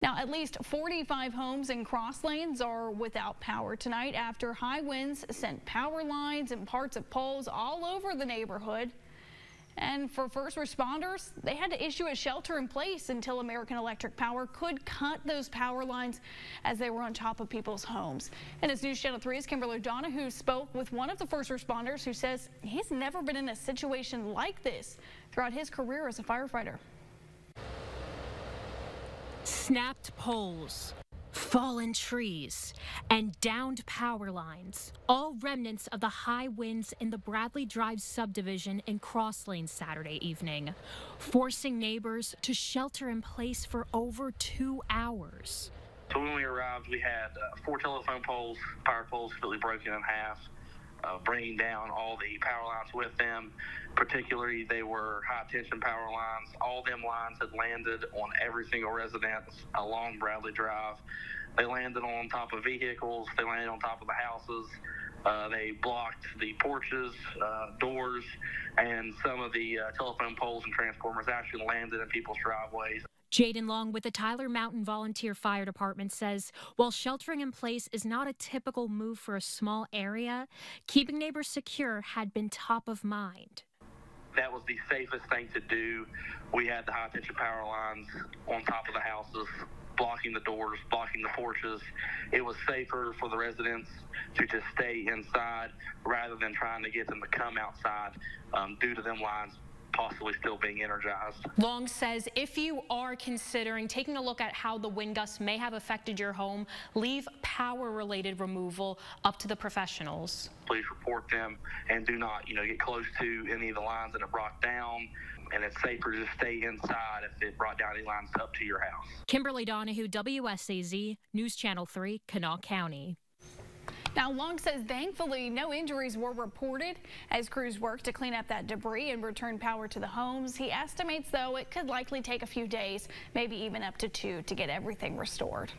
Now, at least 45 homes in Cross Lanes are without power tonight after high winds sent power lines and parts of poles all over the neighborhood. And for first responders, they had to issue a shelter in place until American Electric Power could cut those power lines as they were on top of people's homes. And as News Channel 3's Kimberly Donahue spoke with one of the first responders who says he's never been in a situation like this throughout his career as a firefighter. Snapped poles, fallen trees, and downed power lines, all remnants of the high winds in the Bradley Drive subdivision in Cross Lanes Saturday evening, forcing neighbors to shelter in place for over two hours. So when we arrived, we had uh, four telephone poles, power poles completely broken in half uh, bringing down all the power lines with them. Particularly, they were high tension power lines. All them lines had landed on every single residence along Bradley Drive. They landed on top of vehicles. They landed on top of the houses. Uh, they blocked the porches, uh, doors, and some of the uh, telephone poles and transformers actually landed in people's driveways. Jaden Long with the Tyler Mountain Volunteer Fire Department says while sheltering in place is not a typical move for a small area, keeping neighbors secure had been top of mind. That was the safest thing to do. We had the high tension power lines on top of the houses, blocking the doors, blocking the porches. It was safer for the residents to just stay inside rather than trying to get them to come outside um, due to them lines possibly still being energized. Long says if you are considering taking a look at how the wind gusts may have affected your home, leave power-related removal up to the professionals. Please report them and do not, you know, get close to any of the lines that are brought down. And it's safer to stay inside if it brought down any lines up to your house. Kimberly Donahue, WSAZ, News Channel 3, Kanawha County. Now, Long says thankfully no injuries were reported as crews work to clean up that debris and return power to the homes. He estimates, though, it could likely take a few days, maybe even up to two, to get everything restored.